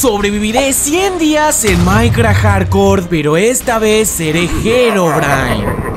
Sobreviviré 100 días en Minecraft Hardcore, pero esta vez seré Herobrine.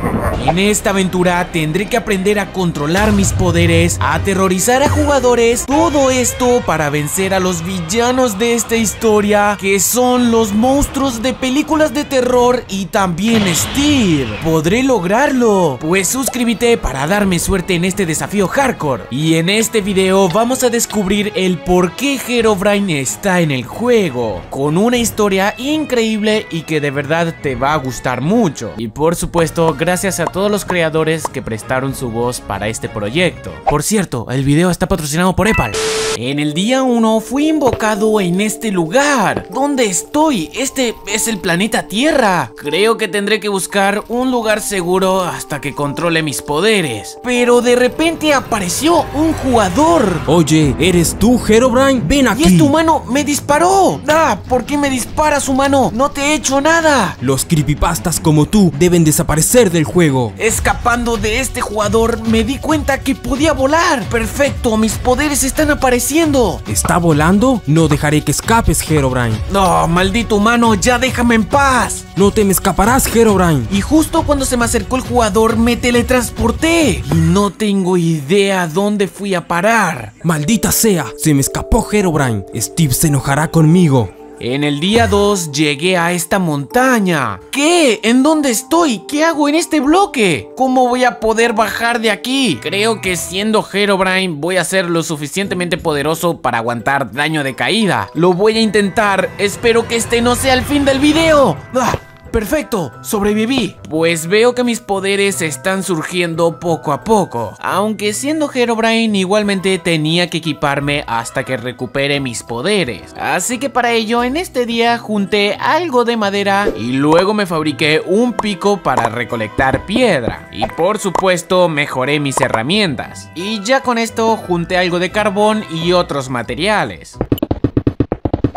En esta aventura tendré que aprender a controlar mis poderes, a aterrorizar a jugadores, todo esto para vencer a los villanos de esta historia, que son los monstruos de películas de terror y también Steve. ¿Podré lograrlo? Pues suscríbete para darme suerte en este desafío hardcore. Y en este video vamos a descubrir el por qué Herobrine está en el juego, con una historia increíble y que de verdad te va a gustar mucho. Y por supuesto, gracias a todos los creadores que prestaron su voz para este proyecto. Por cierto, el video está patrocinado por Epal. En el día 1 fui invocado en este lugar. ¿Dónde estoy? Este es el planeta Tierra. Creo que tendré que buscar un lugar seguro hasta que controle mis poderes. Pero de repente apareció un jugador. Oye, ¿eres tú, Herobrine? Ven aquí. Y este humano me disparó. Ah, ¿por qué me disparas, humano? No te he hecho nada. Los creepypastas como tú deben desaparecer del juego. Escapando de este jugador, me di cuenta que podía volar. Perfecto, mis poderes están apareciendo. ¿Está volando? No dejaré que escapes, Herobrine. No, maldito humano, ya déjame en paz. No te me escaparás, Herobrine. Y justo cuando se me acercó el jugador, me teletransporté. Y no tengo idea dónde fui a parar. Maldita sea, se me escapó Herobrine. Steve se enojará conmigo. En el día 2 llegué a esta montaña. ¿Qué? ¿En dónde estoy? ¿Qué hago en este bloque? ¿Cómo voy a poder bajar de aquí? Creo que siendo Herobrine voy a ser lo suficientemente poderoso para aguantar daño de caída. Lo voy a intentar. Espero que este no sea el fin del video. ¡Ah! Perfecto, sobreviví. Pues veo que mis poderes están surgiendo poco a poco. Aunque siendo Herobrine igualmente tenía que equiparme hasta que recupere mis poderes. Así que para ello en este día junté algo de madera y luego me fabriqué un pico para recolectar piedra. Y por supuesto mejoré mis herramientas. Y ya con esto junté algo de carbón y otros materiales.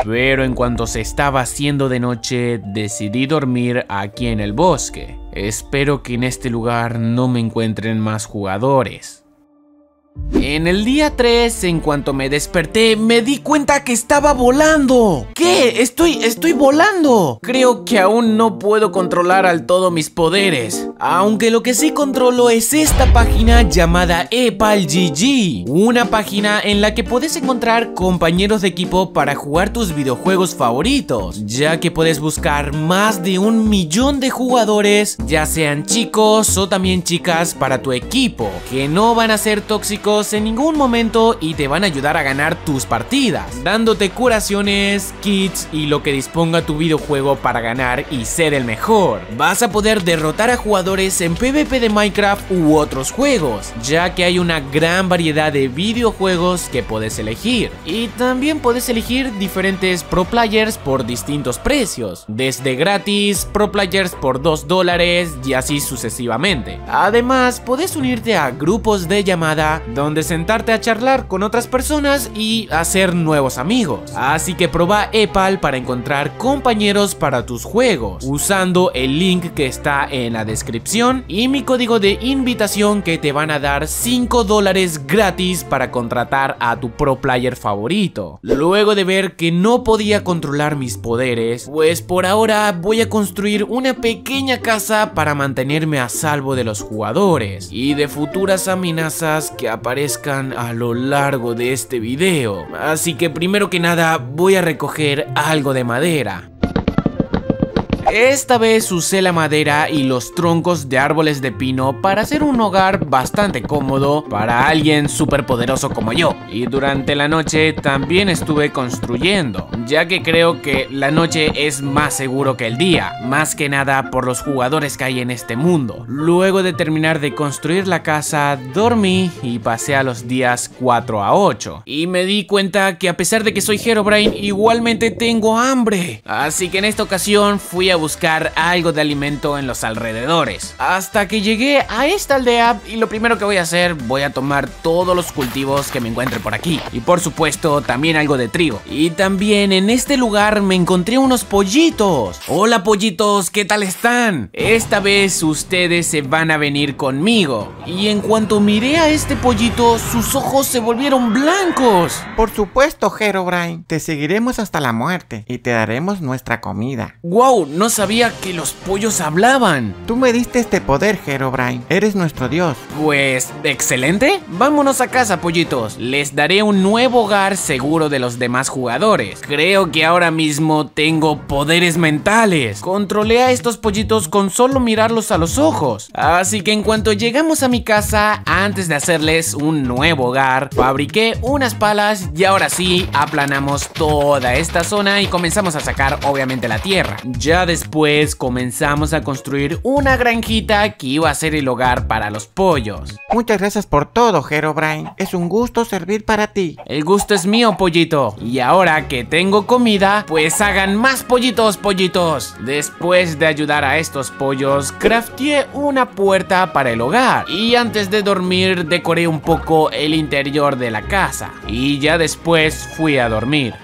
Pero en cuanto se estaba haciendo de noche, decidí dormir aquí en el bosque. Espero que en este lugar no me encuentren más jugadores. En el día 3, en cuanto me desperté, me di cuenta que estaba volando. ¿Qué? Estoy, estoy volando. Creo que aún no puedo controlar al todo mis poderes. Aunque lo que sí controlo es esta página llamada EpalGG. Una página en la que puedes encontrar compañeros de equipo para jugar tus videojuegos favoritos. Ya que puedes buscar más de un millón de jugadores, ya sean chicos o también chicas para tu equipo. Que no van a ser tóxicos en ningún momento y te van a ayudar a ganar tus partidas, dándote curaciones, kits y lo que disponga tu videojuego para ganar y ser el mejor. Vas a poder derrotar a jugadores en PvP de Minecraft u otros juegos, ya que hay una gran variedad de videojuegos que puedes elegir. Y también puedes elegir diferentes pro players por distintos precios, desde gratis, pro players por 2 dólares y así sucesivamente. Además, puedes unirte a grupos de llamada donde sentarte a charlar con otras personas y hacer nuevos amigos. Así que proba Epal para encontrar compañeros para tus juegos, usando el link que está en la descripción y mi código de invitación que te van a dar 5 dólares gratis para contratar a tu pro player favorito. Luego de ver que no podía controlar mis poderes, pues por ahora voy a construir una pequeña casa para mantenerme a salvo de los jugadores y de futuras amenazas que aparezcan a lo largo de este video. Así que primero que nada voy a recoger algo de madera. Esta vez usé la madera y los troncos de árboles de pino para hacer un hogar bastante cómodo para alguien súper poderoso como yo. Y durante la noche también estuve construyendo, ya que creo que la noche es más seguro que el día, más que nada por los jugadores que hay en este mundo. Luego de terminar de construir la casa, dormí y pasé a los días 4 a 8. Y me di cuenta que a pesar de que soy Herobrine, igualmente tengo hambre. Así que en esta ocasión fui a buscar algo de alimento en los alrededores. Hasta que llegué a esta aldea y lo primero que voy a hacer, voy a tomar todos los cultivos que me encuentre por aquí. Y por supuesto, también algo de trigo. Y también en este lugar me encontré unos pollitos. Hola pollitos, ¿qué tal están? Esta vez ustedes se van a venir conmigo. Y en cuanto miré a este pollito, sus ojos se volvieron blancos. Por supuesto, Herobrine. Te seguiremos hasta la muerte y te daremos nuestra comida. ¡Wow! No sabía que los pollos hablaban. Tú me diste este poder, Herobrine. Eres nuestro dios. Pues, excelente. Vámonos a casa, pollitos. Les daré un nuevo hogar seguro de los demás jugadores. Creo que ahora mismo tengo poderes mentales. Controlé a estos pollitos con solo mirarlos a los ojos. Así que en cuanto llegamos a mi casa, antes de hacerles un nuevo hogar, fabriqué unas palas y ahora sí aplanamos toda esta zona y comenzamos a sacar obviamente la tierra. Ya después comenzamos a construir una granjita que iba a ser el hogar para los pollos. Muchas gracias por todo, Herobrine. Es un gusto servir para ti. El gusto es mío, pollito. Y ahora que tengo comida, pues hagan más pollitos, pollitos. Después de ayudar a estos pollos, crafteé una puerta para el hogar. Y antes de dormir, decoré un poco el interior de la casa. Y ya después fui a dormir.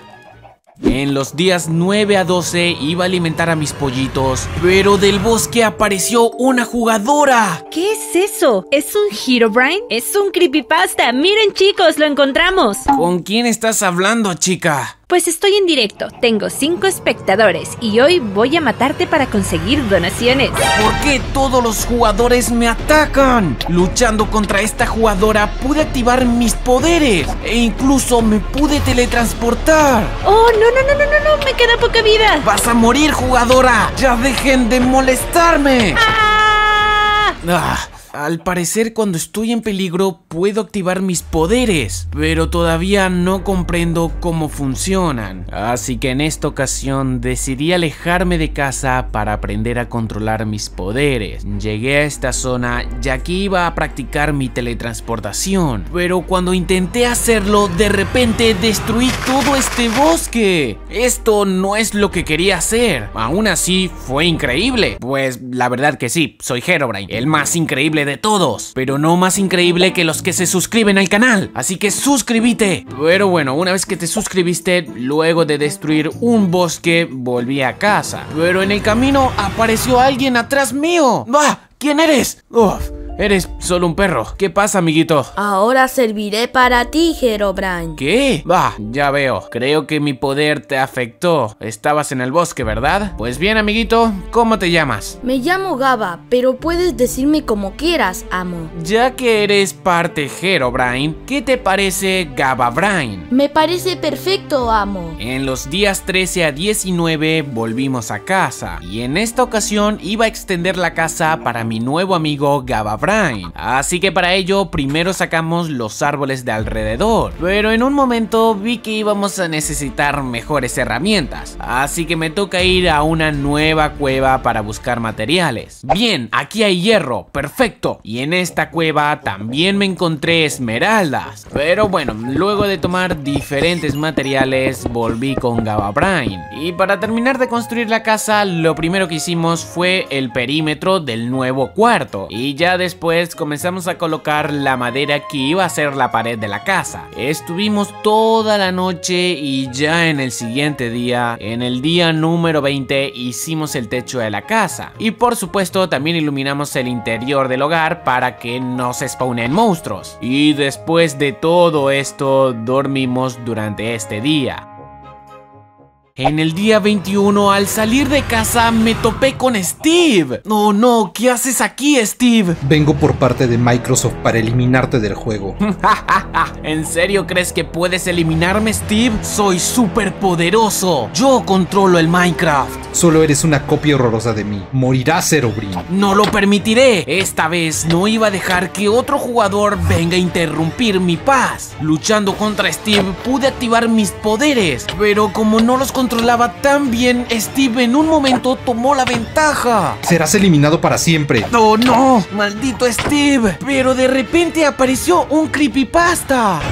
En los días 9 a 12 iba a alimentar a mis pollitos, pero del bosque apareció una jugadora. ¿Qué es eso? ¿Es un Herobrine? Es un creepypasta. Miren chicos, lo encontramos. ¿Con quién estás hablando, chica? Pues estoy en directo, tengo 5 espectadores y hoy voy a matarte para conseguir donaciones. ¿Por qué todos los jugadores me atacan? Luchando contra esta jugadora pude activar mis poderes e incluso me pude teletransportar. Oh, no, no, no, no, no, no, me queda poca vida. ¡Vas a morir, jugadora! ¡Ya dejen de molestarme! ¡Ah! Ah, al parecer cuando estoy en peligro puedo activar mis poderes, pero todavía no comprendo cómo funcionan. Así que en esta ocasión decidí alejarme de casa para aprender a controlar mis poderes. Llegué a esta zona ya que iba a practicar mi teletransportación, pero cuando intenté hacerlo de repente destruí todo este bosque. Esto no es lo que quería hacer. Aún así fue increíble. Pues la verdad que sí, soy Herobrine, el más increíble de todos, pero no más increíble que los que se suscriben al canal. Así que suscríbete. Pero bueno, una vez que te suscribiste, luego de destruir un bosque, volví a casa. Pero en el camino apareció alguien atrás mío. ¡Bah! ¿Quién eres? Uf. Eres solo un perro. ¿Qué pasa, amiguito? Ahora serviré para ti, Herobrine. ¿Qué? Bah, ya veo. Creo que mi poder te afectó. Estabas en el bosque, ¿verdad? Pues bien, amiguito, ¿cómo te llamas? Me llamo Gaba, pero puedes decirme como quieras, amo. Ya que eres parte Herobrine, ¿qué te parece Gababrine? Me parece perfecto, amo. En los días 13 a 19 volvimos a casa y en esta ocasión iba a extender la casa para mi nuevo amigo Así que para ello primero sacamos los árboles de alrededor. Pero en un momento vi que íbamos a necesitar mejores herramientas. Así que me toca ir a una nueva cueva para buscar materiales. Bien, aquí hay hierro, perfecto. Y en esta cueva también me encontré esmeraldas. Pero bueno, luego de tomar diferentes materiales volví con Gababrine. Y para terminar de construir la casa, lo primero que hicimos fue el perímetro del nuevo cuarto. Y ya después comenzamos a colocar la madera que iba a ser la pared de la casa. Estuvimos toda la noche y ya en el siguiente día, en el día número 20, hicimos el techo de la casa. Y por supuesto también iluminamos el interior del hogar para que no se spawnen monstruos. Y después de todo esto, dormimos durante este día. En el día 21, al salir de casa, me topé con Steve. No, no, ¿qué haces aquí, Steve? Vengo por parte de Microsoft para eliminarte del juego. ¿En serio crees que puedes eliminarme, Steve? Soy súper poderoso. Yo controlo el Minecraft. Solo eres una copia horrorosa de mí. Morirás, Herobrine. No lo permitiré. Esta vez no iba a dejar que otro jugador venga a interrumpir mi paz. Luchando contra Steve pude activar mis poderes, pero como no los controlaba tan bien, Steve en un momento tomó la ventaja. Serás eliminado para siempre. ¡No, no! ¡Maldito Steve! Pero de repente apareció un creepypasta.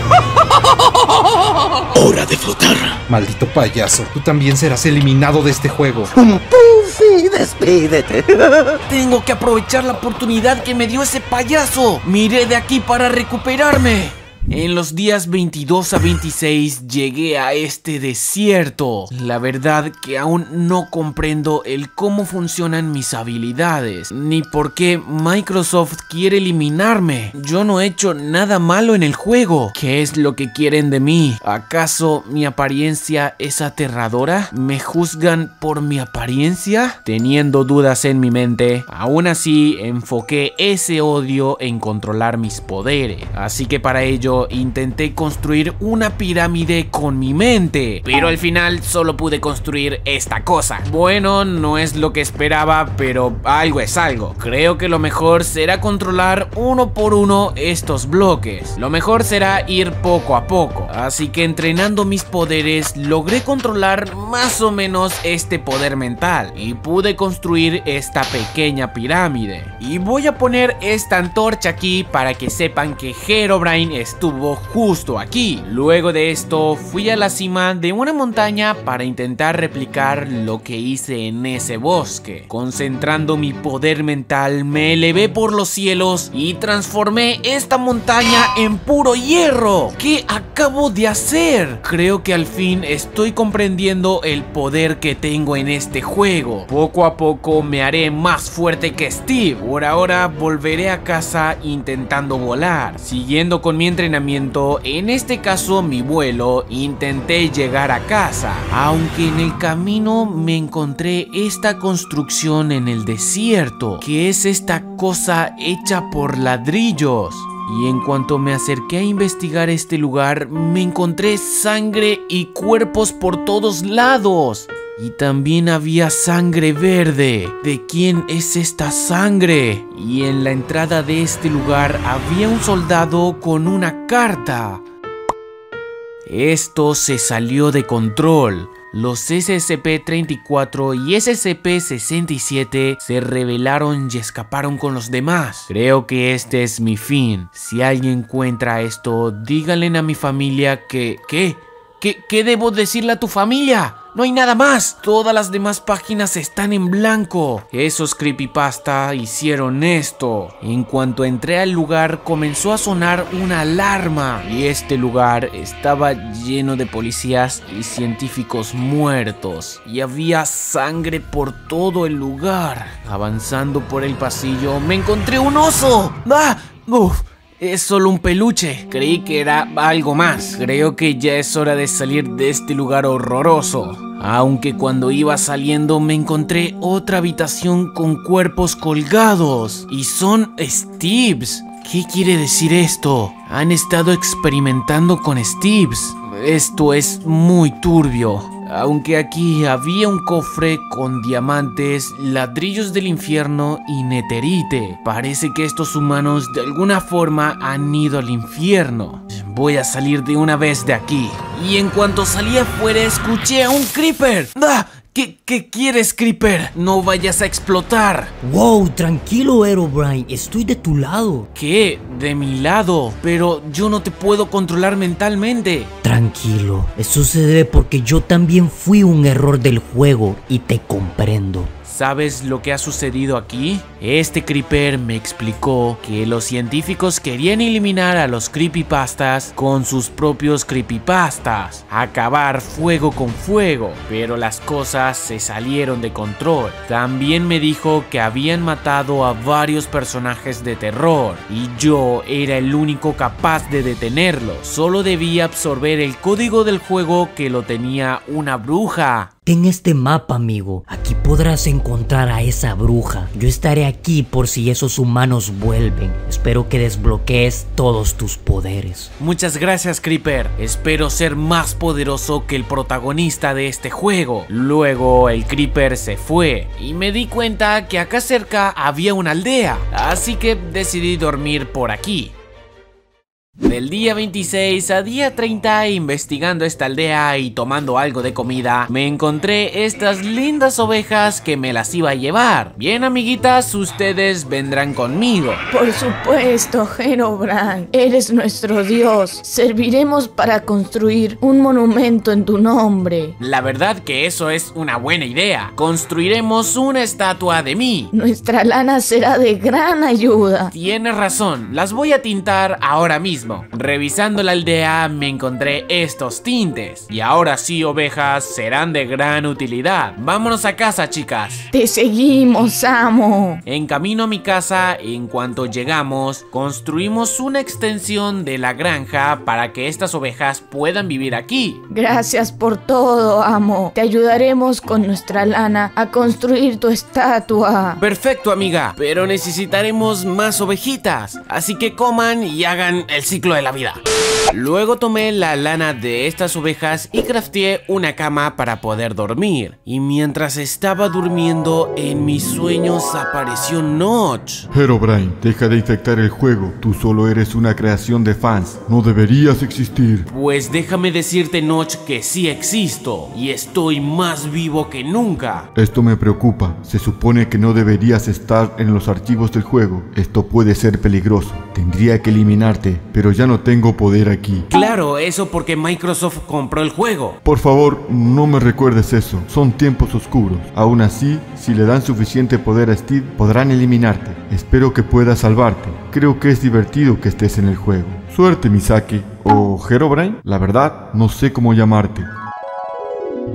Maldito payaso. Tú también serás eliminado de este juego. ¡Pum, puf! Sí, despídete. Tengo que aprovechar la oportunidad que me dio ese payaso. Miré de aquí para recuperarme. En los días 22 a 26 llegué a este desierto. La verdad que aún no comprendo el cómo funcionan mis habilidades, ni por qué Microsoft quiere eliminarme. Yo no he hecho nada malo en el juego. ¿Qué es lo que quieren de mí? ¿Acaso mi apariencia es aterradora? ¿Me juzgan por mi apariencia? Teniendo dudas en mi mente, aún así enfoqué ese odio en controlar mis poderes. Así que para ello intenté construir una pirámide con mi mente, pero al final solo pude construir esta cosa. Bueno, no es lo que esperaba, pero algo es algo. Creo que lo mejor será controlar uno por uno estos bloques. Lo mejor será ir poco a poco. Así que entrenando mis poderes logré controlar más o menos este poder mental y pude construir esta pequeña pirámide. Y voy a poner esta antorcha aquí para que sepan que Herobrine estuvo justo aquí. Luego de esto fui a la cima de una montaña para intentar replicar lo que hice en ese bosque. Concentrando mi poder mental me elevé por los cielos y transformé esta montaña en puro hierro. ¿Qué acabo de hacer? Creo que al fin estoy comprendiendo el poder que tengo en este juego. Poco a poco me haré más fuerte que Steve. Por ahora volveré a casa intentando volar. Siguiendo con mi entrenamiento, en este caso mi vuelo, intenté llegar a casa. Aunque en el camino me encontré esta construcción en el desierto, que es esta cosa hecha por ladrillos. Y en cuanto me acerqué a investigar este lugar, me encontré sangre y cuerpos por todos lados. Y también había sangre verde. ¿De quién es esta sangre? Y en la entrada de este lugar había un soldado con una carta. Esto se salió de control. Los SCP-34 y SCP-67 se rebelaron y escaparon con los demás. Creo que este es mi fin. Si alguien encuentra esto, díganle a mi familia que... ¿Qué? ¿Qué, qué debo decirle a tu familia? No hay nada más. Todas las demás páginas están en blanco. Esos creepypasta hicieron esto. En cuanto entré al lugar comenzó a sonar una alarma y este lugar estaba lleno de policías y científicos muertos y había sangre por todo el lugar. Avanzando por el pasillo me encontré un oso. ¡Ah! ¡Uf! Es solo un peluche. Creí que era algo más. Creo que ya es hora de salir de este lugar horroroso. Aunque cuando iba saliendo me encontré otra habitación con cuerpos colgados. Y son Steves. ¿Qué quiere decir esto? Han estado experimentando con Steves. Esto es muy turbio. Aunque aquí había un cofre con diamantes, ladrillos del infierno y neterite. Parece que estos humanos de alguna forma han ido al infierno. Voy a salir de una vez de aquí. Y en cuanto salí afuera escuché a un creeper. ¡Ah! ¿Qué, ¿Qué, quieres, Creeper? No vayas a explotar. Wow, tranquilo, Herobrine. Estoy de tu lado. ¿Qué? De mi lado. Pero yo no te puedo controlar mentalmente. Tranquilo. Eso se debe porque yo también fui un error del juego y te comprendo. ¿Sabes lo que ha sucedido aquí? Este creeper me explicó que los científicos querían eliminar a los creepypastas con sus propios creepypastas, acabar fuego con fuego, pero las cosas se salieron de control. También me dijo que habían matado a varios personajes de terror y yo era el único capaz de detenerlo. Solo debía absorber el código del juego que lo tenía una bruja. Ten este mapa, amigo. Aquí podrás encontrar a esa bruja. Yo estaré aquí por si esos humanos vuelven. Espero que desbloquees todos tus poderes. Muchas gracias, Creeper. Espero ser más poderoso que el protagonista de este juego. Luego el Creeper se fue y me di cuenta que acá cerca había una aldea. Así que decidí dormir por aquí. Del día 26 a día 30 investigando esta aldea y tomando algo de comida, me encontré estas lindas ovejas que me las iba a llevar. Bien amiguitas, ustedes vendrán conmigo. Por supuesto, Herobrine. Eres nuestro dios. Serviremos para construir un monumento en tu nombre. La verdad que eso es una buena idea. Construiremos una estatua de mí. Nuestra lana será de gran ayuda. Tienes razón, las voy a tintar ahora mismo. Revisando la aldea me encontré estos tintes. Y ahora sí, ovejas, serán de gran utilidad. Vámonos a casa, chicas. Te seguimos, amo. En camino a mi casa, en cuanto llegamos, construimos una extensión de la granja para que estas ovejas puedan vivir aquí. Gracias por todo, amo. Te ayudaremos con nuestra lana a construir tu estatua. Perfecto, amiga, pero necesitaremos más ovejitas. Así que coman y hagan el ciclo de la vida. Luego tomé la lana de estas ovejas y crafteé una cama para poder dormir. Y mientras estaba durmiendo, en mis sueños apareció Notch. Herobrine, deja de infectar el juego. Tú solo eres una creación de fans. No deberías existir. Pues déjame decirte, Notch, que sí existo. Y estoy más vivo que nunca. Esto me preocupa. Se supone que no deberías estar en los archivos del juego. Esto puede ser peligroso. Tendría que eliminarte, pero ya no tengo poder aquí. Claro, eso porque Microsoft compró el juego. Por favor, no me recuerdes eso. Son tiempos oscuros. Aún así, si le dan suficiente poder a Steve, podrán eliminarte. Espero que puedas salvarte. Creo que es divertido que estés en el juego. Suerte, Misaki. O Herobrine. La verdad, no sé cómo llamarte.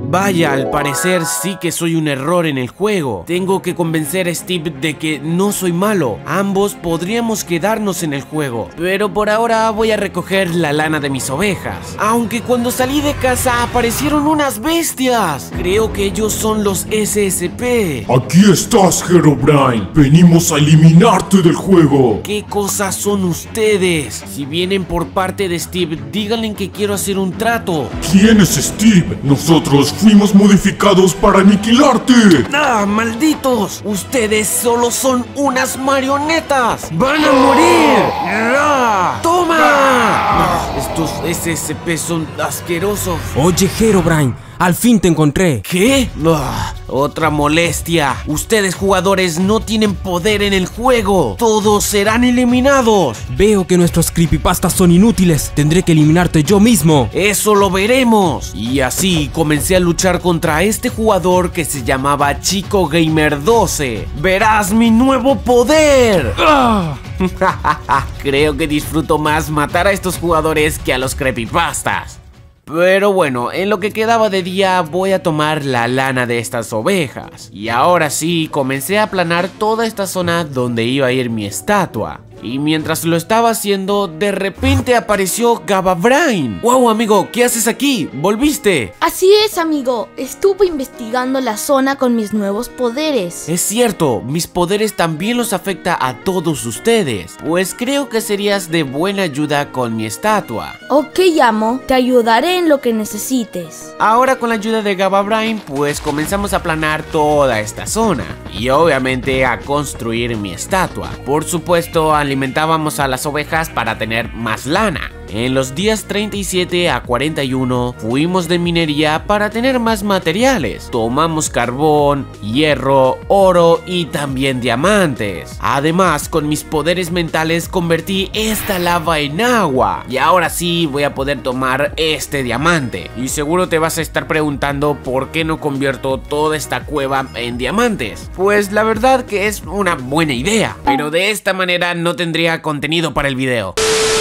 Vaya, al parecer sí que soy un error en el juego. Tengo que convencer a Steve de que no soy malo. Ambos podríamos quedarnos en el juego. Pero por ahora voy a recoger la lana de mis ovejas. Aunque cuando salí de casa aparecieron unas bestias. Creo que ellos son los SSP. Aquí estás, Herobrine. Venimos a eliminarte del juego. ¿Qué cosas son ustedes? Si vienen por parte de Steve, díganle que quiero hacer un trato. ¿Quién es Steve? Nosotros fuimos modificados para aniquilarte. ¡Ah, malditos! Ustedes solo son unas marionetas. ¡Van a morir! ¡Ah! ¡Toma! Ah, estos SCP son asquerosos. Oye, Herobrine, al fin te encontré. ¿Qué? Ah, otra molestia. Ustedes jugadores no tienen poder en el juego. Todos serán eliminados. Veo que nuestros creepypastas son inútiles. Tendré que eliminarte yo mismo. Eso lo veremos. Y así comencé a luchar contra este jugador que se llamaba Chico Gamer 12. Verás mi nuevo poder. ¡Ah! Creo que disfruto más matar a estos jugadores que a los creepypastas. Pero bueno, en lo que quedaba de día voy a tomar la lana de estas ovejas. Y ahora sí, comencé a aplanar toda esta zona donde iba a ir mi estatua. Y mientras lo estaba haciendo, de repente apareció Gababrain. ¡Wow, amigo! ¿Qué haces aquí? ¿Volviste? Así es, amigo. Estuve investigando la zona con mis nuevos poderes. Es cierto, mis poderes también los afecta a todos ustedes. Pues creo que serías de buena ayuda con mi estatua. Ok, amo. Te ayudaré en lo que necesites. Ahora con la ayuda de Gababrain, pues comenzamos a planar toda esta zona. Y obviamente a construir mi estatua. Por supuesto, alimentábamos a las ovejas para tener más lana. En los días 37 a 41 fuimos de minería para tener más materiales. Tomamos carbón, hierro, oro y también diamantes. Además, con mis poderes mentales convertí esta lava en agua. Y ahora sí voy a poder tomar este diamante. Y seguro te vas a estar preguntando por qué no convierto toda esta cueva en diamantes. Pues la verdad que es una buena idea. Pero de esta manera no tendría contenido para el video.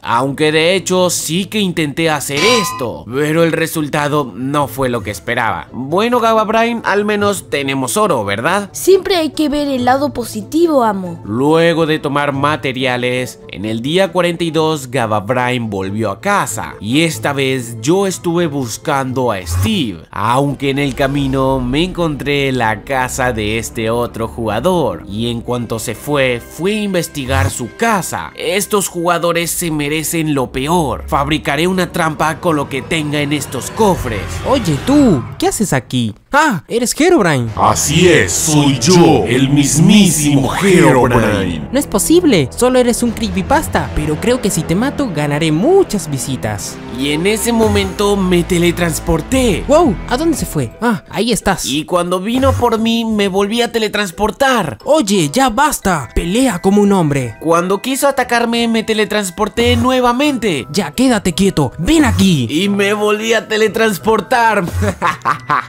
Aunque de hecho sí que intenté hacer esto, pero el resultado no fue lo que esperaba. Bueno, Gaba Brain, al menos tenemos oro, ¿verdad? Siempre hay que ver el lado positivo, amo. Luego de tomar materiales, en el día 42 Gaba Brain volvió a casa y esta vez yo estuve buscando a Steve, aunque en el camino me encontré la casa de este otro jugador y en cuanto se fue, fui a investigar su casa. Estos jugadores se merecen lo peor. Fabricaré una trampa con lo que tenga en estos cofres. Oye, tú, ¿qué haces aquí? Ah, eres Herobrine. Así es, soy yo, el mismísimo Herobrine. No es posible, solo eres un creepypasta, pero creo que si te mato ganaré muchas visitas. Y en ese momento me teletransporté. Wow, ¿a dónde se fue? Ah, ahí estás. Y cuando vino por mí me volví a teletransportar. Oye, ya basta, pelea como un hombre. Cuando quiso atacarme me teletransporté nuevamente. Ya quédate quieto, ven aquí. Y me volví a teletransportar.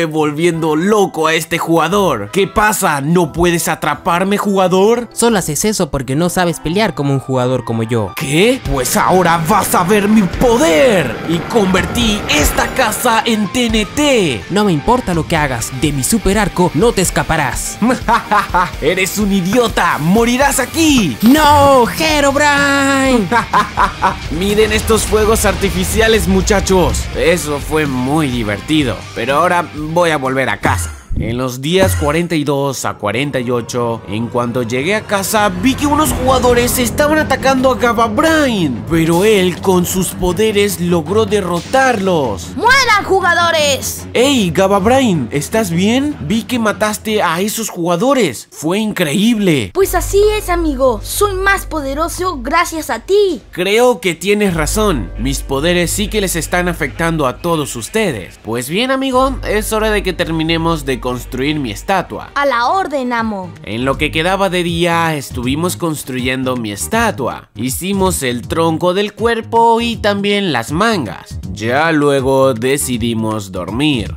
Estuve volviendo loco a este jugador. ¿Qué pasa? ¿No puedes atraparme, jugador? Solo haces eso porque no sabes pelear como un jugador como yo. ¿Qué? Pues ahora vas a ver mi poder. Y convertí esta casa en TNT. No me importa lo que hagas, de mi super arco no te escaparás. Eres un idiota, morirás aquí. ¡No, Herobrine! Miren estos fuegos artificiales, muchachos. Eso fue muy divertido. Pero ahora voy a volver a casa. En los días 42 a 48, en cuanto llegué a casa, vi que unos jugadores estaban atacando a Gababrain, pero él con sus poderes logró derrotarlos. ¡Mueran, jugadores! ¡Ey, Gababrain! ¿Estás bien? Vi que mataste a esos jugadores. Fue increíble. Pues así es, amigo. Soy más poderoso gracias a ti. Creo que tienes razón. Mis poderes sí que les están afectando a todos ustedes. Pues bien, amigo, es hora de que terminemos de construir mi estatua. A la orden, amo. En lo que quedaba de día estuvimos construyendo mi estatua. Hicimos el tronco del cuerpo y también las mangas. Ya luego decidimos dormir.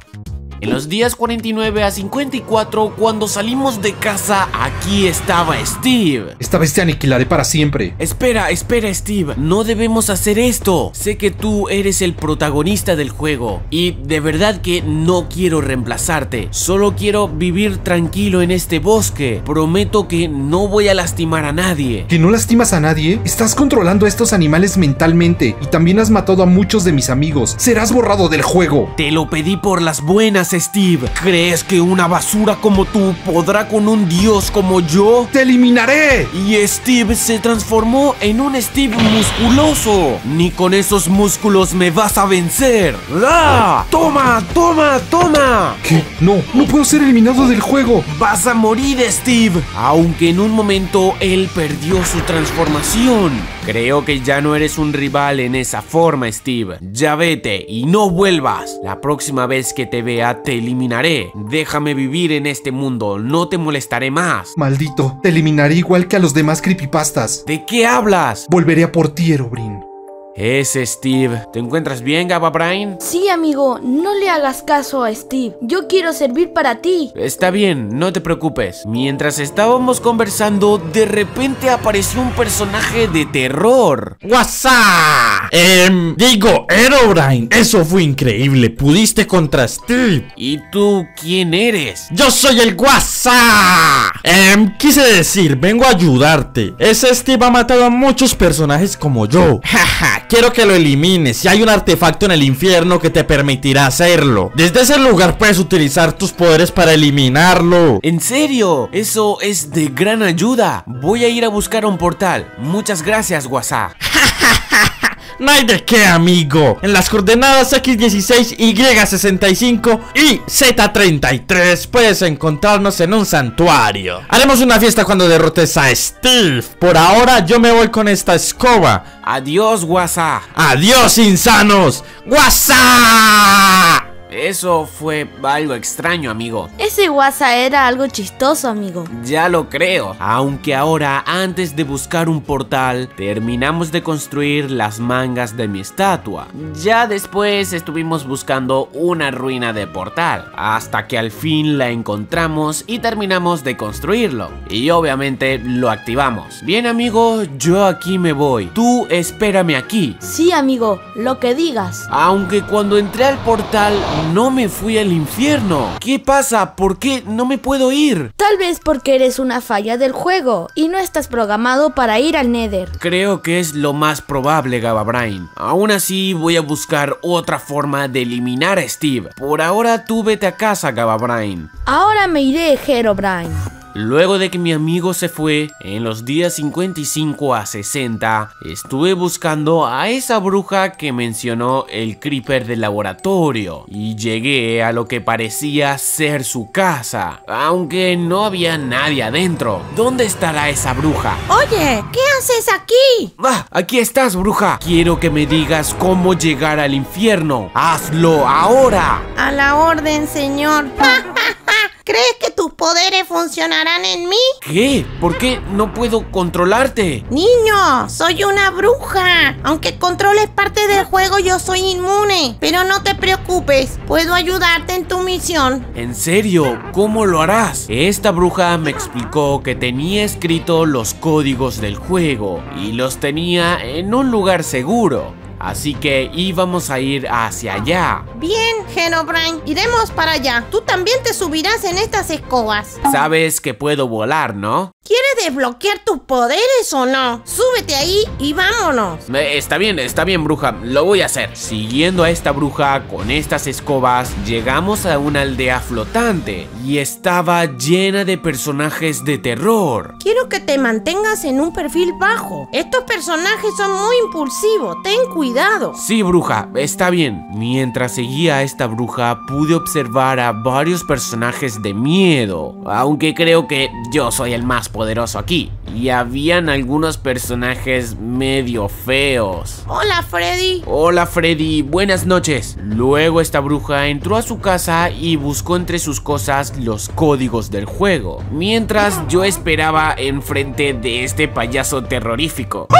En los días 49 a 54, cuando salimos de casa, aquí estaba Steve. Esta vez te aniquilaré para siempre. Espera, espera Steve, no debemos hacer esto. Sé que tú eres el protagonista del juego y de verdad que no quiero reemplazarte. Solo quiero vivir tranquilo en este bosque. Prometo que no voy a lastimar a nadie. ¿Que no lastimas a nadie? Estás controlando a estos animales mentalmente y también has matado a muchos de mis amigos. Serás borrado del juego. Te lo pedí por las buenas, Steve. ¿Crees que una basura como tú podrá con un dios como yo? ¡Te eliminaré! Y Steve se transformó en un Steve musculoso. Ni con esos músculos me vas a vencer. ¡Ah! ¡Toma, toma, toma! ¿Qué? No, no puedo ser eliminado del juego. Vas a morir, Steve. Aunque en un momento él perdió su transformación. Creo que ya no eres un rival en esa forma, Steve. Ya vete y no vuelvas. La próxima vez que te vea te eliminaré. Déjame vivir en este mundo, no te molestaré más. Maldito, te eliminaré igual que a los demás creepypastas. ¿De qué hablas? Volveré a por ti, Erobrin. Ese Steve. ¿Te encuentras bien, Gaba Brain? Sí, amigo, no le hagas caso a Steve. Yo quiero servir para ti. Está bien, no te preocupes. Mientras estábamos conversando, de repente apareció un personaje de terror. ¡WhatsApp! Em, digo, Herobrine, eso fue increíble. Pudiste contra Steve. ¿Y tú quién eres? Yo soy el WhatsApp. Em, quise decir, vengo a ayudarte. Ese Steve ha matado a muchos personajes como yo. Jaja, quiero que lo elimines. Y hay un artefacto en el infierno que te permitirá hacerlo. Desde ese lugar puedes utilizar tus poderes para eliminarlo. ¿En serio? Eso es de gran ayuda. Voy a ir a buscar un portal. Muchas gracias, WhatsApp. No hay de qué, amigo. En las coordenadas X16, Y65 y Z33 puedes encontrarnos en un santuario. Haremos una fiesta cuando derrotes a Steve. Por ahora yo me voy con esta escoba. Adiós, WhatsApp. Adiós, insanos. WhatsApp. Eso fue algo extraño, amigo. Ese WhatsApp era algo chistoso, amigo. Ya lo creo. Aunque ahora, antes de buscar un portal, terminamos de construir las mangas de mi estatua. Ya después estuvimos buscando una ruina de portal, hasta que al fin la encontramos y terminamos de construirlo. Y obviamente lo activamos. Bien, amigo, yo aquí me voy. Tú espérame aquí. Sí, amigo, lo que digas. Aunque cuando entré al portal no me fui al infierno. ¿Qué pasa? ¿Por qué no me puedo ir? Tal vez porque eres una falla del juego y no estás programado para ir al Nether. Creo que es lo más probable, Gababrain. Aún así, voy a buscar otra forma de eliminar a Steve. Por ahora, tú vete a casa, Gababrain. Ahora me iré, Herobrine. Luego de que mi amigo se fue, en los días 55 a 60, estuve buscando a esa bruja que mencionó el creeper del laboratorio y llegué a lo que parecía ser su casa, aunque no había nadie adentro. ¿Dónde estará esa bruja? Oye, ¿qué haces aquí? ¡Ah! Aquí estás, bruja. Quiero que me digas cómo llegar al infierno. ¡Hazlo ahora! A la orden, señor. ¿Crees que tus poderes funcionarán en mí? ¿Qué? ¿Por qué no puedo controlarte? Niño, soy una bruja. Aunque controles parte del juego, yo soy inmune. Pero no te preocupes, puedo ayudarte en tu misión. ¿En serio? ¿Cómo lo harás? Esta bruja me explicó que tenía escrito los códigos del juego y los tenía en un lugar seguro. Así que íbamos a ir hacia allá. Bien, Herobrine, iremos para allá. Tú también te subirás en estas escobas. Sabes que puedo volar, ¿no? ¿Quieres desbloquear tus poderes o no? Súbete ahí y vámonos. Eh, está bien, está bien, bruja. Lo voy a hacer. Siguiendo a esta bruja con estas escobas, llegamos a una aldea flotante y estaba llena de personajes de terror. Quiero que te mantengas en un perfil bajo. Estos personajes son muy impulsivos. Ten cuidado. Sí, bruja, está bien. Mientras seguía a esta bruja, pude observar a varios personajes de miedo. Aunque creo que yo soy el más poderoso aquí. Y habían algunos personajes medio feos. Hola, Freddy. Hola, Freddy. Buenas noches. Luego esta bruja entró a su casa y buscó entre sus cosas los códigos del juego. Mientras yo esperaba enfrente de este payaso terrorífico.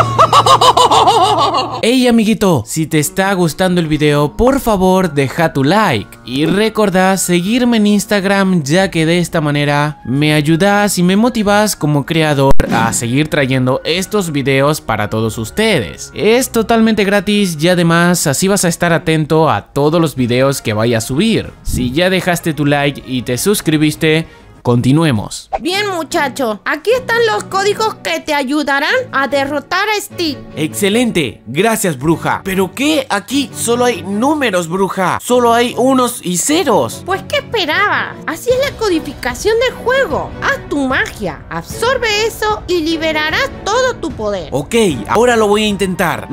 Hey amiguito, si te está gustando el video, por favor deja tu like y recuerda seguirme en Instagram ya que de esta manera me ayudas y me motivas como creador a seguir trayendo estos videos para todos ustedes. Es totalmente gratis y además así vas a estar atento a todos los videos que vaya a subir. Si ya dejaste tu like y te suscribiste, Continuemos. Bien muchacho, aquí están los códigos que te ayudarán a derrotar a Steve. Excelente, gracias bruja. ¿Pero qué? Aquí solo hay números, bruja. Solo hay unos y ceros. Pues ¿qué esperaba? Así es la codificación del juego. Haz tu magia, absorbe eso y liberarás todo tu poder. Ok, ahora lo voy a intentar.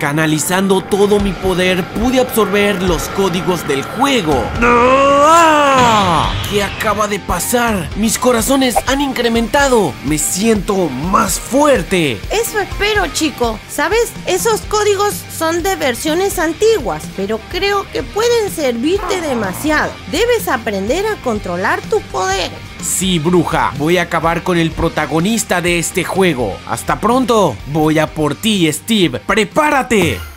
Canalizando todo mi poder, pude absorber los códigos del juego. ¿Qué acaba de pasar? Mis corazones han incrementado. Me siento más fuerte. Eso espero, chico. ¿Sabes? Esos códigos son de versiones antiguas, pero creo que pueden servirte demasiado. Debes aprender a controlar tus poderes. Sí, bruja, voy a acabar con el protagonista de este juego. Hasta pronto. Voy a por ti, Steve. ¡Prepárate!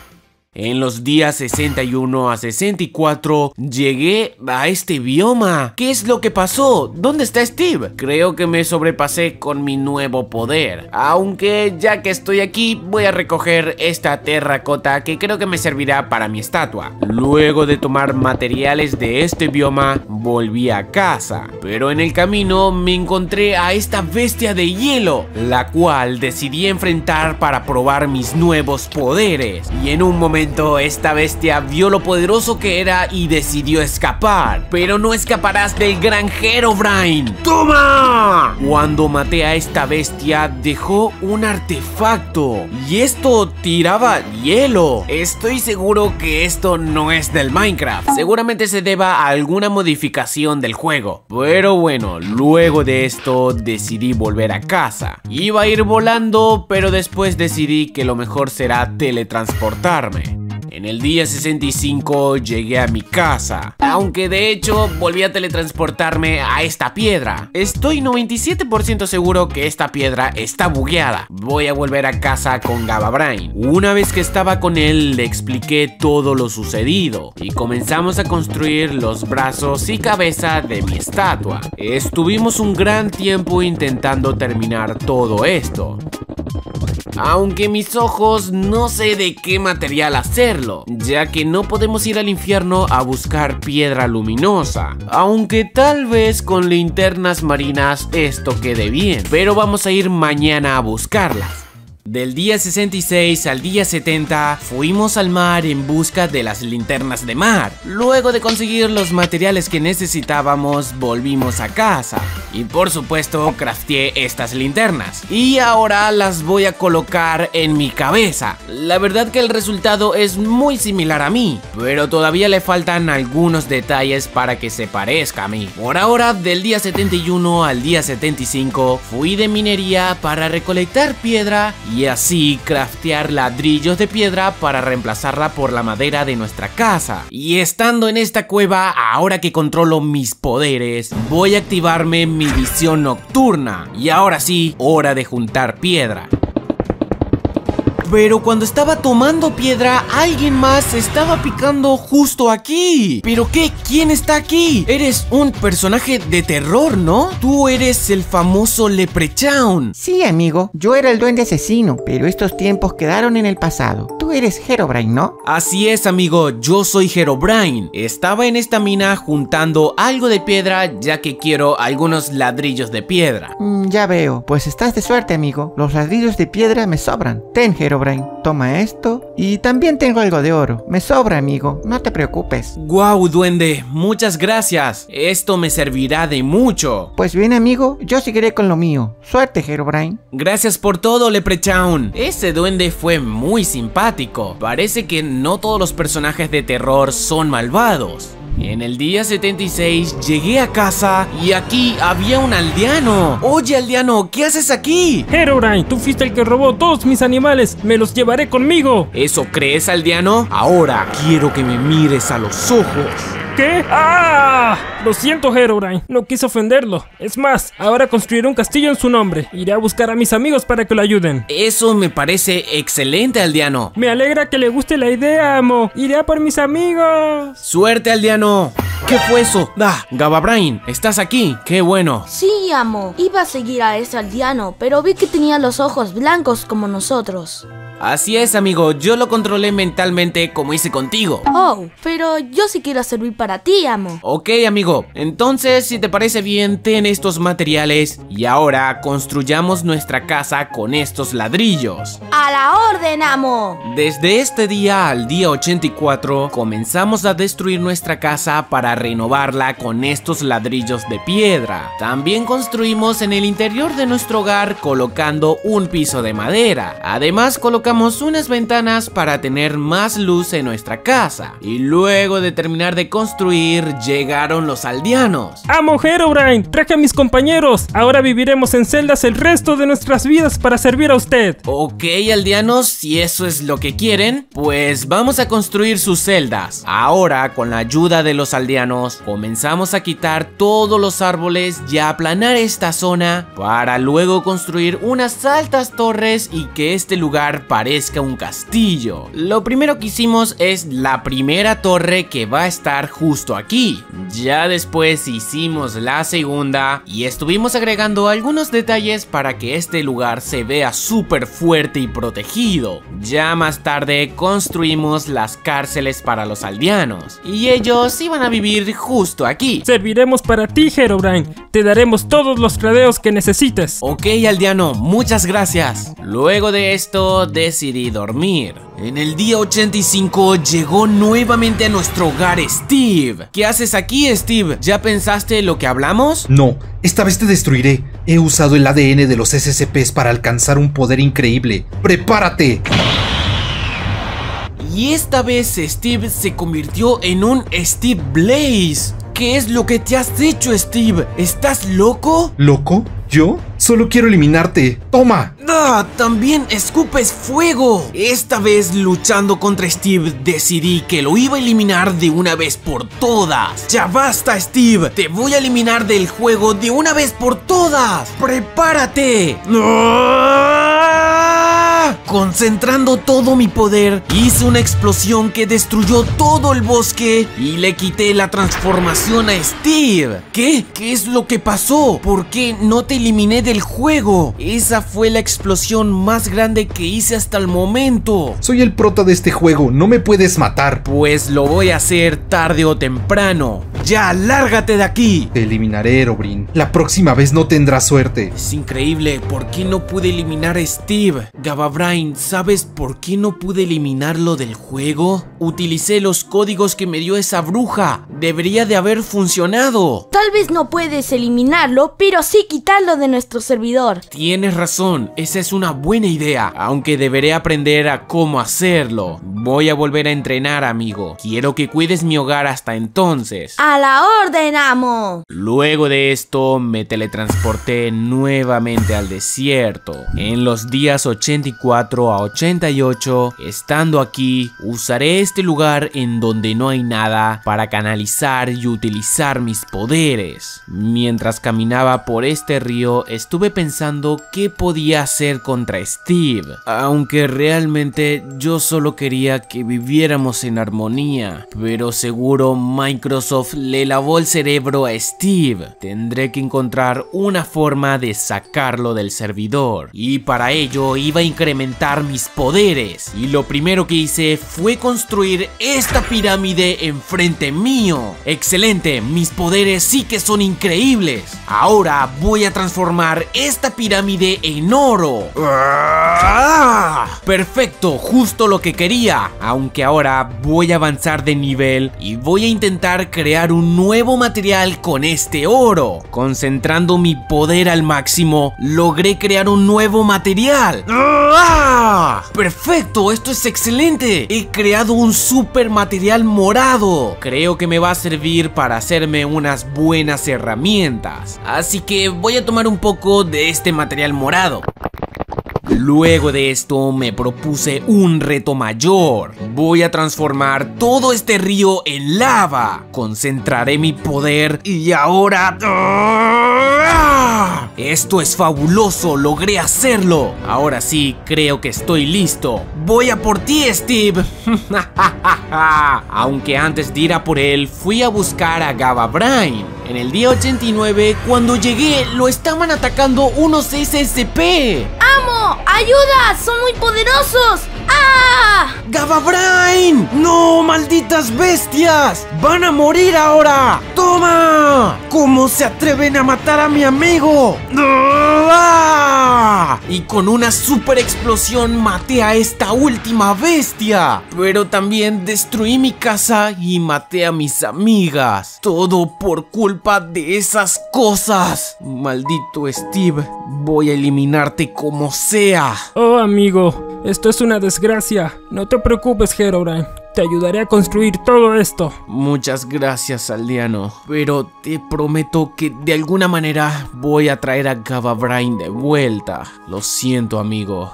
En los días 61 a 64 llegué a este bioma. ¿Qué es lo que pasó? ¿Dónde está Steve? Creo que me sobrepasé con mi nuevo poder. Aunque ya que estoy aquí voy a recoger esta terracota que creo que me servirá para mi estatua. Luego de tomar materiales de este bioma volví a casa. Pero en el camino me encontré a esta bestia de hielo, la cual decidí enfrentar para probar mis nuevos poderes. Y en un momento esta bestia vio lo poderoso que era y decidió escapar. Pero no escaparás del granjero, Brian. ¡Toma! Cuando maté a esta bestia, dejó un artefacto. Y esto tiraba hielo. Estoy seguro que esto no es del Minecraft. Seguramente se deba a alguna modificación del juego. Pero bueno, luego de esto decidí volver a casa. Iba a ir volando, pero después decidí que lo mejor será teletransportarme. En el día 65 llegué a mi casa, aunque de hecho volví a teletransportarme a esta piedra. Estoy 97% seguro que esta piedra está bugueada. Voy a volver a casa con Gababrain. Una vez que estaba con él le expliqué todo lo sucedido y comenzamos a construir los brazos y cabeza de mi estatua. Estuvimos un gran tiempo intentando terminar todo esto. Aunque mis ojos no sé de qué material hacerlo, ya que no podemos ir al infierno a buscar piedra luminosa. Aunque tal vez con linternas marinas esto quede bien, pero vamos a ir mañana a buscarlas. Del día 66 al día 70 fuimos al mar en busca de las linternas de mar. Luego de conseguir los materiales que necesitábamos, volvimos a casa. Y por supuesto, crafteé estas linternas. Y ahora las voy a colocar en mi cabeza. La verdad que el resultado es muy similar a mí, pero todavía le faltan algunos detalles para que se parezca a mí. Por ahora, del día 71 al día 75, fui de minería para recolectar piedra y así craftear ladrillos de piedra para reemplazarla por la madera de nuestra casa. Y estando en esta cueva, ahora que controlo mis poderes, voy a activarme mi visión nocturna. Y ahora sí, hora de juntar piedra. Pero cuando estaba tomando piedra, alguien más estaba picando justo aquí. ¿Pero qué? ¿Quién está aquí? Eres un personaje de terror, ¿no? Tú eres el famoso Leprechaun. Sí, amigo, yo era el duende asesino, pero estos tiempos quedaron en el pasado. Tú eres Herobrine, ¿no? Así es, amigo, yo soy Herobrine. Estaba en esta mina juntando algo de piedra ya que quiero algunos ladrillos de piedra. Mm, ya veo, pues estás de suerte, amigo. Los ladrillos de piedra me sobran. Ten, Herobrine. Toma esto. Y también tengo algo de oro. Me sobra, amigo. No te preocupes. Guau, duende. Muchas gracias. Esto me servirá de mucho. Pues bien, amigo. Yo seguiré con lo mío. Suerte, Herobrine. Gracias por todo, Leprechaun. Ese duende fue muy simpático. Parece que no todos los personajes de terror son malvados. En el día 76 llegué a casa y aquí había un aldeano. Oye, aldeano, ¿qué haces aquí? Herobrine, tú fuiste el que robó todos mis animales. Me los llevaré conmigo. ¿Eso crees, aldeano? Ahora quiero que me mires a los ojos. ¿Qué? ¡Ah! Lo siento, Herobrine. No quise ofenderlo. Es más, ahora construiré un castillo en su nombre. Iré a buscar a mis amigos para que lo ayuden. Eso me parece excelente, aldeano. Me alegra que le guste la idea, amo. Iré a por mis amigos. Suerte, aldeano. ¿Qué fue eso? Da, Gababrain, ¿estás aquí? ¡Qué bueno! Sí, amo. Iba a seguir a ese aldeano, pero vi que tenía los ojos blancos como nosotros. Así es, amigo, yo lo controlé mentalmente como hice contigo. Oh, pero yo sí quiero servir para ti, amo. Ok, amigo, entonces si te parece bien, ten estos materiales y ahora construyamos nuestra casa con estos ladrillos. ¡A la orden, amo! Desde este día al día 84, comenzamos a destruir nuestra casa para renovarla con estos ladrillos de piedra. También construimos en el interior de nuestro hogar colocando un piso de madera. Además, colocamos unas ventanas para tener más luz en nuestra casa. Y luego de terminar de construir, llegaron los aldeanos. ¡Amo Herobrine! ¡Traje a mis compañeros! Ahora viviremos en celdas el resto de nuestras vidas para servir a usted. Ok, aldeanos, si eso es lo que quieren, pues vamos a construir sus celdas. Ahora, con la ayuda de los aldeanos, comenzamos a quitar todos los árboles y a aplanar esta zona para luego construir unas altas torres y que este lugar parezca un castillo. Lo primero que hicimos es la primera torre que va a estar justo aquí. Ya después hicimos la segunda y estuvimos agregando algunos detalles para que este lugar se vea súper fuerte y protegido. Ya más tarde construimos las cárceles para los aldeanos y ellos iban a vivir justo aquí. Serviremos para ti, Herobrine. Te daremos todos los tradeos que necesites. Ok, aldeano, muchas gracias. Luego de esto, decidí dormir. En el día 85 llegó nuevamente a nuestro hogar Steve. ¿Qué haces aquí, Steve? ¿Ya pensaste lo que hablamos? No, esta vez te destruiré. He usado el ADN de los SCPs para alcanzar un poder increíble. ¡Prepárate! Y esta vez Steve se convirtió en un Steve Blaze. ¿Qué es lo que te has hecho, Steve? ¿Estás loco? ¿Loco? ¿Yo? Solo quiero eliminarte. ¡Toma! ¡Ah! También escupes fuego. Esta vez luchando contra Steve decidí que lo iba a eliminar de una vez por todas. ¡Ya basta, Steve! Te voy a eliminar del juego de una vez por todas. ¡Prepárate! ¡Ah! Concentrando todo mi poder, hice una explosión que destruyó todo el bosque y le quité la transformación a Steve. ¿Qué? ¿Qué es lo que pasó? ¿Por qué no te eliminé del juego? Esa fue la explosión más grande que hice hasta el momento. Soy el prota de este juego, no me puedes matar. Pues lo voy a hacer tarde o temprano. Ya, lárgate de aquí. Te eliminaré, Erobrin. La próxima vez no tendrás suerte. Es increíble, ¿por qué no pude eliminar a Steve? Gababrain, ¿sabes por qué no pude eliminarlo del juego? Utilicé los códigos que me dio esa bruja. Debería de haber funcionado. Tal vez no puedes eliminarlo, pero sí quitarlo de nuestro servidor. Tienes razón, esa es una buena idea, aunque deberé aprender a cómo hacerlo. Voy a volver a entrenar, amigo. Quiero que cuides mi hogar hasta entonces. ¡A la orden, amo! Luego de esto, me teletransporté nuevamente al desierto. En los días 84 a 88, estando aquí, usaré este lugar en donde no hay nada para canalizar y utilizar mis poderes. Mientras caminaba por este río, estuve pensando qué podía hacer contra Steve, aunque realmente yo solo quería que viviéramos en armonía, pero seguro Microsoft le lavó el cerebro a Steve. Tendré que encontrar una forma de sacarlo del servidor, y para ello iba a incrementar mis poderes, y lo primero que hice fue construir esta pirámide enfrente mío. Excelente, mis poderes sí que son increíbles. Ahora voy a transformar esta pirámide en oro. ¡Ah! Perfecto, justo lo que quería. Aunque ahora voy a avanzar de nivel y voy a intentar crear un nuevo material con este oro. Concentrando mi poder al máximo, logré crear un nuevo material. ¡Ah! Perfecto, esto es excelente. He creado un super material morado. Creo que me va a servir para hacerme unas buenas herramientas. Así que voy a tomar un poco de este material morado. Luego de esto me propuse un reto mayor. Voy a transformar todo este río en lava. Concentraré mi poder y ahora... ¡Ah! Esto es fabuloso, logré hacerlo. Ahora sí, creo que estoy listo. Voy a por ti, Steve. Aunque antes de ir a por él, fui a buscar a Gaba Brain. En el día 89, cuando llegué, lo estaban atacando unos SCP. ¡Ayuda! ¡Son muy poderosos! ¡Ah! ¡Gababrain! ¡No, malditas bestias! ¡Van a morir ahora! ¡Toma! ¿Cómo se atreven a matar a mi amigo? ¡Ah! Y con una super explosión maté a esta última bestia. Pero también destruí mi casa y maté a mis amigas. Todo por culpa de esas cosas. Maldito Steve, voy a eliminarte como sea. Oh, amigo, esto es una desgracia. No te preocupes, Herobrine. Te ayudaré a construir todo esto. Muchas gracias, aldeano. Pero te prometo que de alguna manera voy a traer a Gababrain de vuelta. Lo siento, amigo.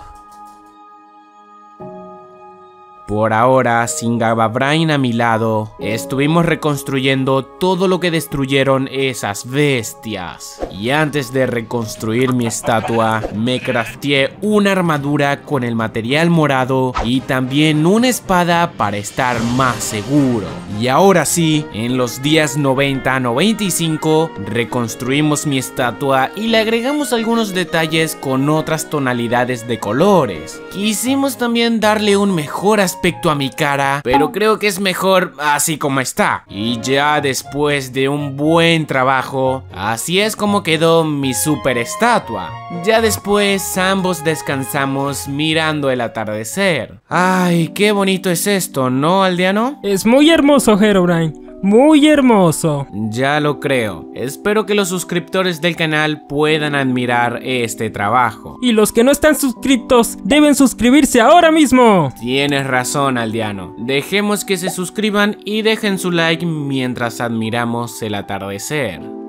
Por ahora, sin Gababrain a mi lado, estuvimos reconstruyendo todo lo que destruyeron esas bestias. Y antes de reconstruir mi estatua, me crafteé una armadura con el material morado y también una espada para estar más seguro. Y ahora sí, en los días 90-95, reconstruimos mi estatua y le agregamos algunos detalles con otras tonalidades de colores. Quisimos también darle un mejor aspecto a mi cara, pero creo que es mejor así como está. Y ya después de un buen trabajo, así es como quedó mi super estatua. Ya después ambos descansamos mirando el atardecer. Ay, qué bonito es esto, ¿no, aldeano? Es muy hermoso, Herobrine. Muy hermoso. Ya lo creo. Espero que los suscriptores del canal puedan admirar este trabajo. Y los que no están suscritos deben suscribirse ahora mismo. Tienes razón, aldeano. Dejemos que se suscriban y dejen su like mientras admiramos el atardecer.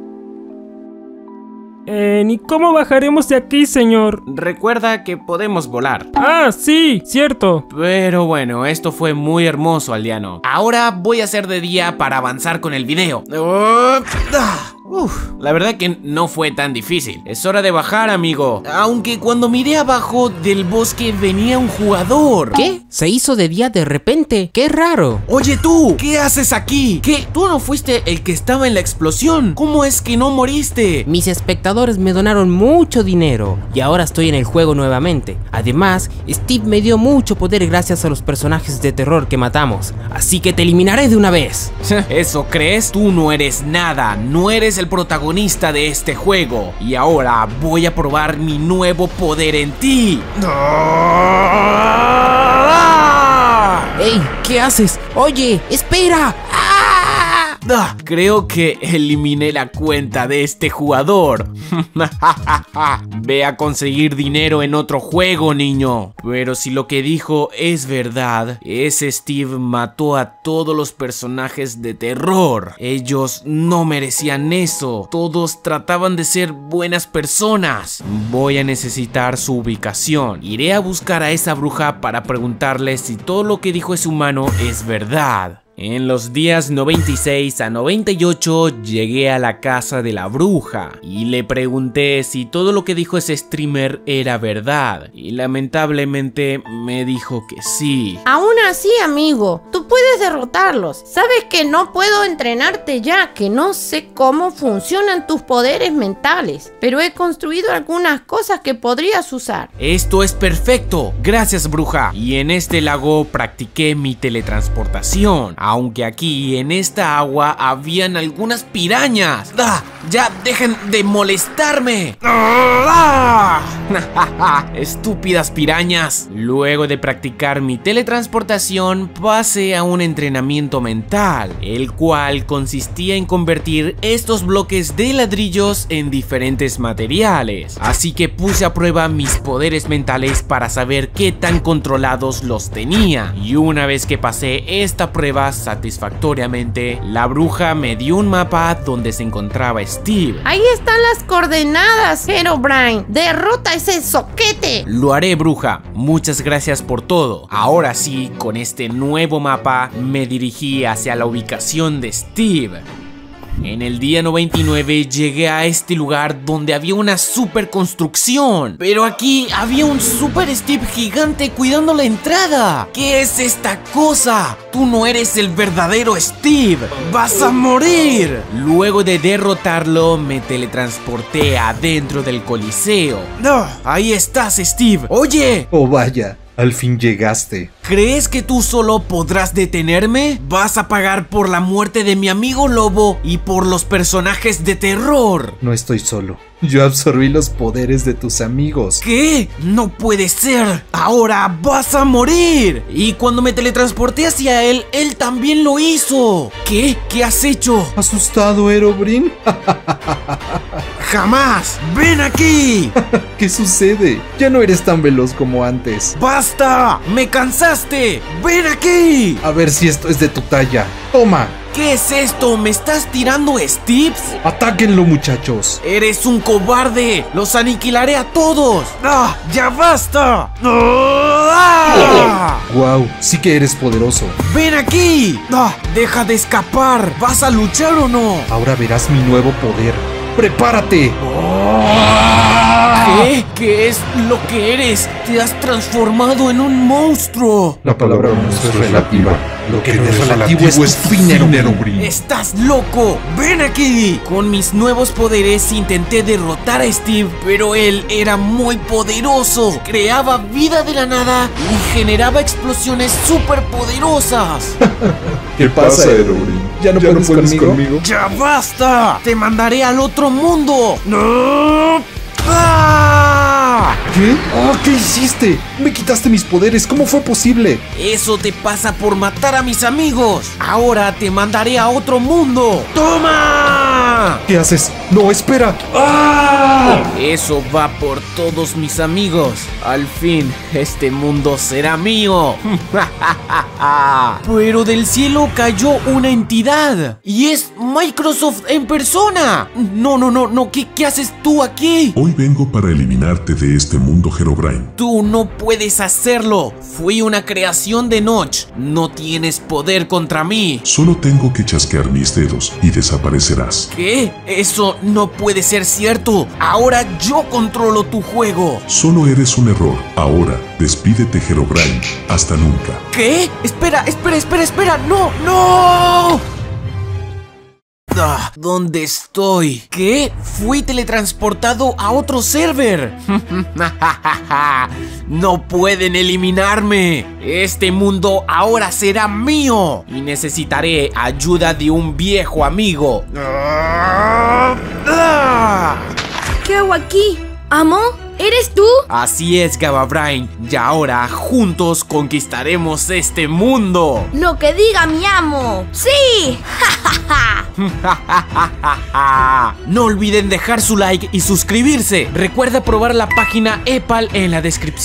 Eh, ¿y cómo bajaremos de aquí, señor? Recuerda que podemos volar. Ah, sí, cierto. Pero bueno, esto fue muy hermoso, aldeano. Ahora voy a hacer de día para avanzar con el video. Uf, la verdad que no fue tan difícil. Es hora de bajar, amigo. Aunque cuando miré abajo del bosque venía un jugador. ¿Qué? Se hizo de día de repente. ¡Qué raro! Oye tú, ¿qué haces aquí? ¿Qué? ¿Tú no fuiste el que estaba en la explosión? ¿Cómo es que no moriste? Mis espectadores me donaron mucho dinero y ahora estoy en el juego nuevamente. Además, Steve me dio mucho poder gracias a los personajes de terror que matamos. Así que te eliminaré de una vez. ¿Eso crees? Tú no eres nada. No eres el protagonista de este juego. Y ahora voy a probar mi nuevo poder en ti. ¡Ey! ¿Qué haces? Oye, espera. Creo que eliminé la cuenta de este jugador. Ve a conseguir dinero en otro juego, niño. Pero si lo que dijo es verdad, ese Steve mató a todos los personajes de terror. Ellos no merecían eso. Todos trataban de ser buenas personas. Voy a necesitar su ubicación. Iré a buscar a esa bruja para preguntarle si todo lo que dijo ese humano es verdad. En los días 96 a 98 llegué a la casa de la bruja y le pregunté si todo lo que dijo ese streamer era verdad y lamentablemente me dijo que sí. Aún así, amigo, puedes derrotarlos. Sabes que no puedo entrenarte ya, que no sé cómo funcionan tus poderes mentales, pero he construido algunas cosas que podrías usar. Esto es perfecto, gracias bruja. Y en este lago practiqué mi teletransportación aunque aquí en esta agua habían algunas pirañas. ¡Ah! ¡Ya dejen de molestarme! ¡Ah! Estúpidas pirañas. Luego de practicar mi teletransportación, pasé a un entrenamiento mental, el cual consistía en convertir estos bloques de ladrillos en diferentes materiales. Así que puse a prueba mis poderes mentales para saber qué tan controlados los tenía. Y una vez que pasé esta prueba satisfactoriamente, la bruja me dio un mapa donde se encontraba Steve. Ahí están las coordenadas, Herobrine. Derrota ese soquete. Lo haré, bruja. Muchas gracias por todo. Ahora sí, con este nuevo mapa, me dirigí hacia la ubicación de Steve. En el día 99 llegué a este lugar donde había una super construcción. Pero aquí había un super Steve gigante cuidando la entrada. ¿Qué es esta cosa? Tú no eres el verdadero Steve. ¡Vas a morir! Luego de derrotarlo, me teletransporté adentro del coliseo. ¡No! Ahí estás, Steve. Oye. Oh, vaya. Al fin llegaste. ¿Crees que tú solo podrás detenerme? Vas a pagar por la muerte de mi amigo lobo y por los personajes de terror. No estoy solo. Yo absorbí los poderes de tus amigos. ¿Qué? No puede ser. Ahora vas a morir. Y cuando me teletransporté hacia él, él también lo hizo. ¿Qué? ¿Qué has hecho? ¿Asustado, Erobrin? ¡Jamás! ¡Ven aquí! ¿Qué sucede? Ya no eres tan veloz como antes. ¡Basta! ¡Me cansaste! ¡Ven aquí! A ver si esto es de tu talla. ¡Toma! ¿Qué es esto? ¿Me estás tirando Steves? ¡Atáquenlo, muchachos! ¡Eres un cobarde! ¡Los aniquilaré a todos! ¡Ah! ¡Ya basta! ¡Ah! ¡Wow! Sí que eres poderoso. ¡Ven aquí! ¡Ah! ¡Deja de escapar! ¿Vas a luchar o no? Ahora verás mi nuevo poder. ¡Prepárate! ¿Qué? ¿Qué es lo que eres? Te has transformado en un monstruo. La palabra monstruo es relativa. Lo que no es relativo es tu fin, Erobrin. ¡Estás loco! ¡Ven aquí! Con mis nuevos poderes intenté derrotar a Steve, pero él era muy poderoso. Creaba vida de la nada y generaba explosiones súper poderosas. ¿Qué pasa, Erobrin? ¿Ya no, puedes, conmigo? conmigo? ¡Ya basta! ¡Te mandaré al otro mundo! ¡No! ¡Ah! ¿Qué? Ah, ¿Qué hiciste? Me quitaste mis poderes. ¿Cómo fue posible? Eso te pasa por matar a mis amigos. Ahora te mandaré a otro mundo. ¡Toma! ¿Qué haces? No, espera. ¡Ah! Eso va por todos mis amigos. Al fin, este mundo será mío. Pero del cielo cayó una entidad. Y es Microsoft en persona. No, no, no, no. ¿Qué, qué haces tú aquí? Hoy vengo para eliminarte de este mundo Herobrine. Tú no puedes hacerlo. Fui una creación de Notch. No tienes poder contra mí. Solo tengo que chasquear mis dedos y desaparecerás. ¿Qué? Eso no puede ser cierto. Ahora yo controlo tu juego. Solo eres un error. Ahora, despídete Herobrine. Hasta nunca. ¿Qué? Espera, espera, espera, espera. No, no. Ah, ¿Dónde estoy? ¿Qué? Fui teletransportado a otro server. no pueden eliminarme. Este mundo ahora será mío. Y necesitaré ayuda de un viejo amigo. Ah. ¿Qué hago aquí? ¿Amo? ¿Eres tú? Así es, Gababrain. Y ahora juntos conquistaremos este mundo. Lo que diga mi amo. ¡Sí! no olviden dejar su like y suscribirse. Recuerda probar la página EPAL en la descripción.